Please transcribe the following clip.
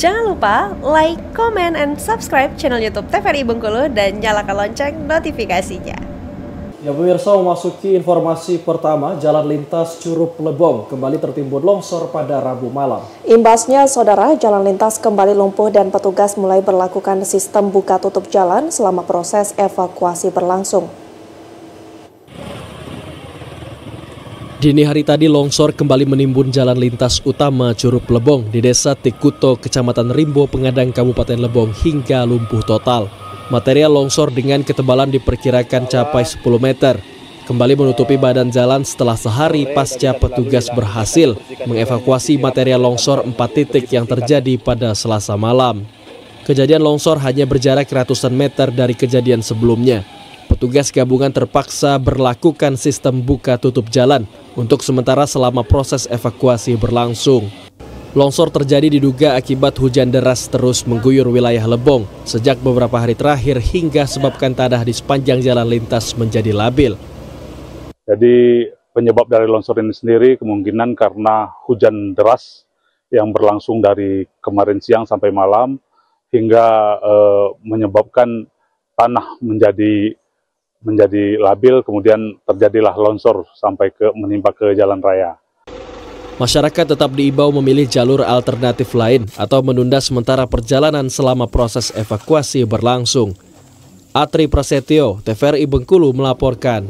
Jangan lupa like, comment, and subscribe channel YouTube TVRI Bengkulu dan nyalakan lonceng notifikasinya. Ya pemirsa memasuki informasi pertama, jalan lintas Curug Lebong kembali tertimbun longsor pada Rabu malam. Imbasnya, saudara, jalan lintas kembali lumpuh dan petugas mulai berlakukan sistem buka tutup jalan selama proses evakuasi berlangsung. Dini hari tadi longsor kembali menimbun jalan lintas utama Curug Lebong di desa Tikuto, Kecamatan Rimbo, Pengadang, Kabupaten Lebong hingga lumpuh total. Material longsor dengan ketebalan diperkirakan capai 10 meter. Kembali menutupi badan jalan setelah sehari pasca petugas berhasil mengevakuasi material longsor 4 titik yang terjadi pada selasa malam. Kejadian longsor hanya berjarak ratusan meter dari kejadian sebelumnya. Petugas gabungan terpaksa berlakukan sistem buka tutup jalan untuk sementara selama proses evakuasi berlangsung. Longsor terjadi diduga akibat hujan deras terus mengguyur wilayah Lebong sejak beberapa hari terakhir hingga sebabkan tanah di sepanjang jalan lintas menjadi labil. Jadi penyebab dari longsor ini sendiri kemungkinan karena hujan deras yang berlangsung dari kemarin siang sampai malam hingga eh, menyebabkan tanah menjadi menjadi labil kemudian terjadilah longsor sampai ke menimpa ke jalan raya. Masyarakat tetap diimbau memilih jalur alternatif lain atau menunda sementara perjalanan selama proses evakuasi berlangsung. Atri Prasetyo, TVRI Bengkulu melaporkan.